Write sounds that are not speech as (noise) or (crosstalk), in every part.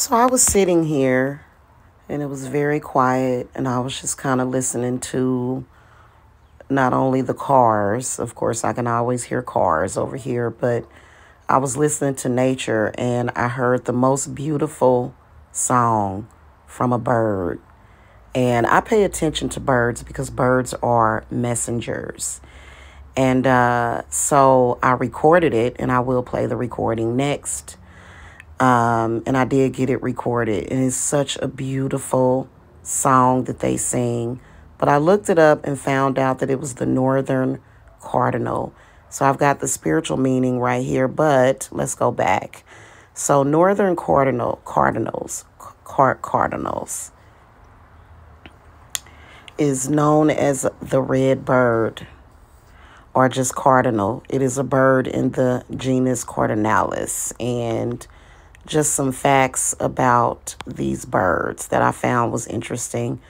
So I was sitting here and it was very quiet, and I was just kind of listening to not only the cars, of course, I can always hear cars over here, but I was listening to nature and I heard the most beautiful song from a bird. And I pay attention to birds because birds are messengers. And uh, so I recorded it, and I will play the recording next. Um, and I did get it recorded, and it's such a beautiful song that they sing. But I looked it up and found out that it was the Northern Cardinal. So I've got the spiritual meaning right here, but let's go back. So Northern Cardinal Cardinals, card, Cardinals is known as the red bird or just cardinal. It is a bird in the genus Cardinalis. And just some facts about these birds that I found was interesting.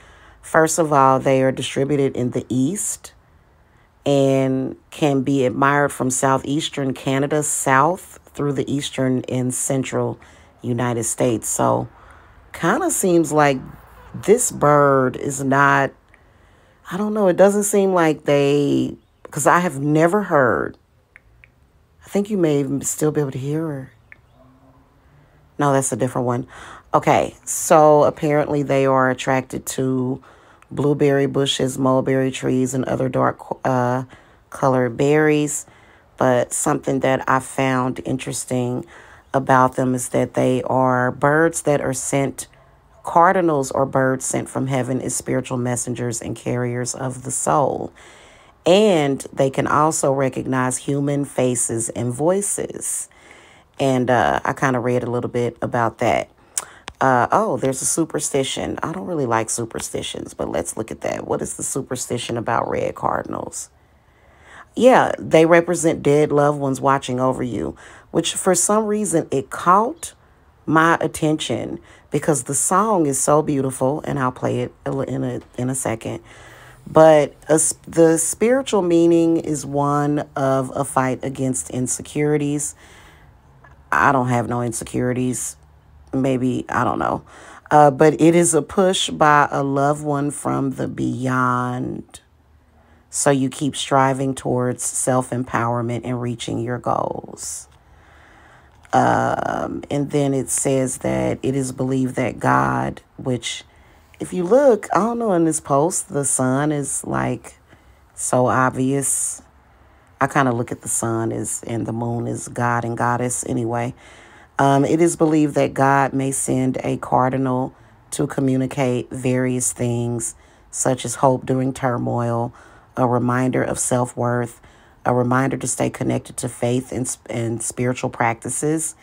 First of all, they are distributed in the east and can be admired from southeastern Canada south through the eastern and central United States. So, kind of seems like this bird is not, I don't know, it doesn't seem like they, because I have never heard, I think you may still be able to hear her. No, that's a different one. Okay, so apparently they are attracted to blueberry bushes, mulberry trees, and other dark uh, colored berries. But something that I found interesting about them is that they are birds that are sent, cardinals or birds sent from heaven as spiritual messengers and carriers of the soul. And they can also recognize human faces and voices. And uh, I kind of read a little bit about that. Uh, oh, there's a superstition. I don't really like superstitions, but let's look at that. What is the superstition about red cardinals? Yeah, they represent dead loved ones watching over you, which for some reason it caught my attention because the song is so beautiful, and I'll play it in a in a second. But a, the spiritual meaning is one of a fight against insecurities. I don't have no insecurities maybe, I don't know. Uh, but it is a push by a loved one from the beyond. So you keep striving towards self empowerment and reaching your goals. Um, and then it says that it is believed that God, which, if you look, I don't know, in this post, the sun is like so obvious. I kind of look at the sun as and the moon is God and goddess anyway. Um, it is believed that God may send a cardinal to communicate various things, such as hope during turmoil, a reminder of self worth, a reminder to stay connected to faith and, and spiritual practices,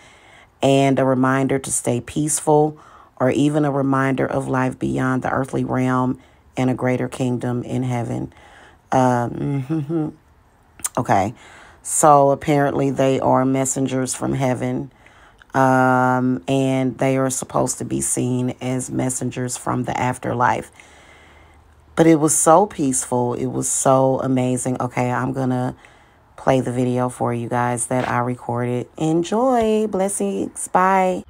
and a reminder to stay peaceful, or even a reminder of life beyond the earthly realm and a greater kingdom in heaven. Um, (laughs) okay, so apparently they are messengers from heaven um, and they are supposed to be seen as messengers from the afterlife. But it was so peaceful. It was so amazing. Okay, I'm going to play the video for you guys that I recorded. Enjoy. Blessings. Bye.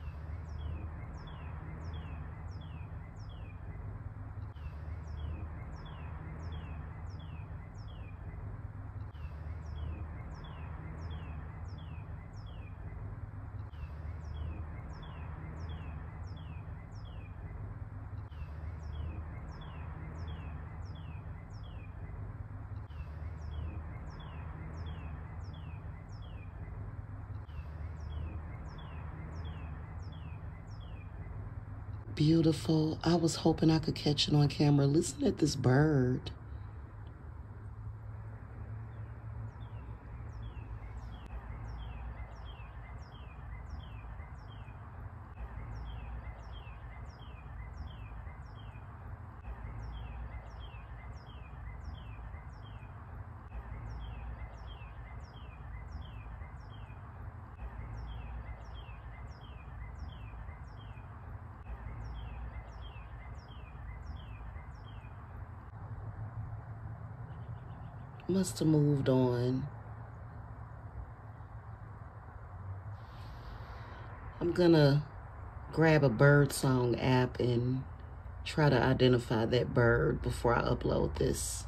Beautiful. I was hoping I could catch it on camera. Listen at this bird. Must have moved on. I'm gonna grab a bird song app and try to identify that bird before I upload this.